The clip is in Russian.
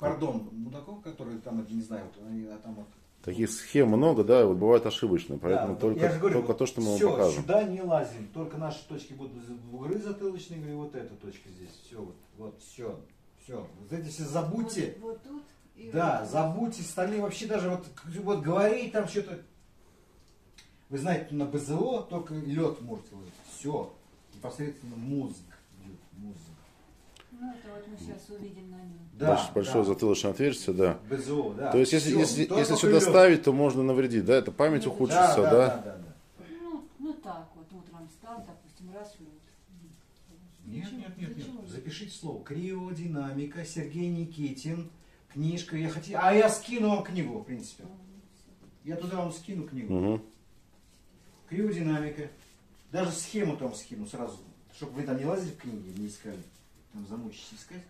пардон, мудаков, которые там, это не знаю, вот они а там вот. Таких схем много, да, и вот бывают ошибочные, поэтому Да, только, говорю, только то, что мы все, вам покажем. сюда не лазим, только наши точки будут бугры затылочные, говорю, вот эта точка здесь, все, вот, вот, все, все. Вот эти все забудьте. Вот, вот тут и Да, вот забудьте, стали вообще даже вот, вот говорить там что-то. Вы знаете, на БЗО только лед можете ложить. Все. Непосредственно музык идет. Музык. Ну, это вот мы сейчас увидим на нем. Да, Больш- большое да. затылочное отверстие, да. БЗО, да. То есть, если, Всё, если, только если лед. сюда ставить, то можно навредить, да? Это память Да, ухудшится, да, да? да, да, да. Ну, ну так вот, утром встал, допустим, раз лед. Нет, Зачем- нет, нет, нет. Запишите слово. Криодинамика, Сергей Никитин, книжка. Я хотел... А я скину вам книгу, в принципе. Ну. Я туда вам скину книгу. Мгм. Криодинамика. Даже схему там скину сразу. Чтобы вы там не лазили в книги, не искали. Там замучитесь искать.